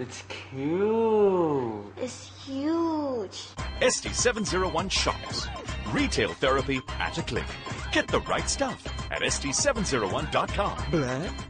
It's cute. It's huge. ST701 Shops. Retail therapy at a click. Get the right stuff at ST701.com. Black